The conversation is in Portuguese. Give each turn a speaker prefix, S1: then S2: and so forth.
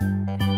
S1: Música